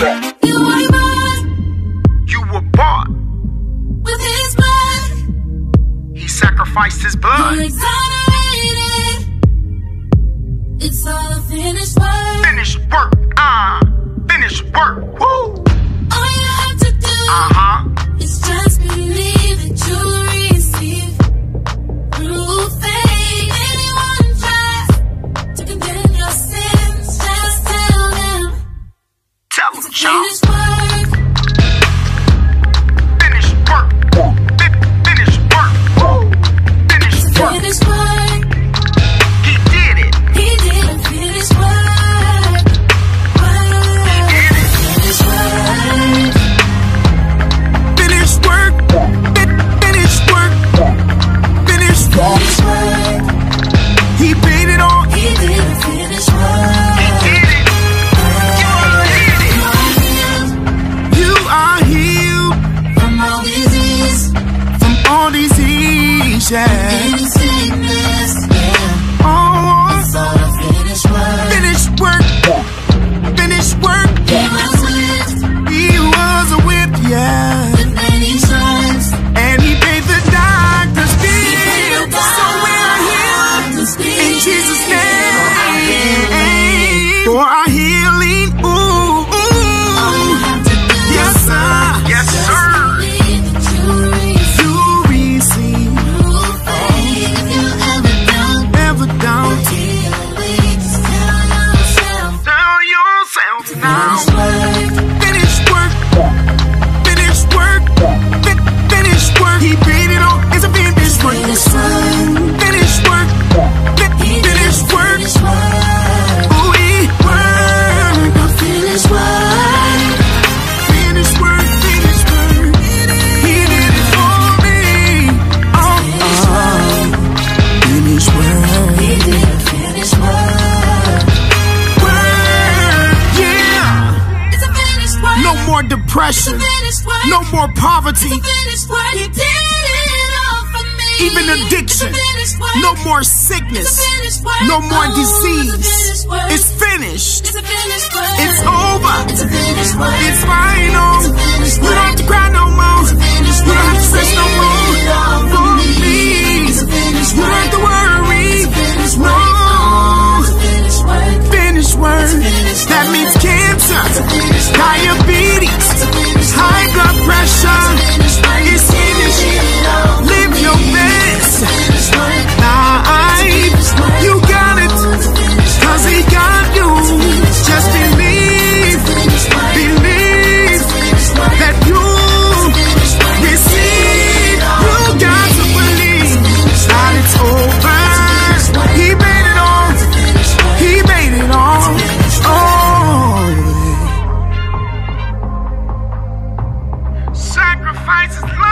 You were bought. You were. With his blood. He sacrificed his blood. Exonerated. It's all a finished work. Finished work. yeah. Ow. more depression, no more poverty, even addiction, no more sickness, no more disease. It's finished. It's over. It's final. We don't have to cry no more. We don't have to stress no more. For me, we don't have to worry. No. Finished work. That means cancer, diabetes. sacrifices.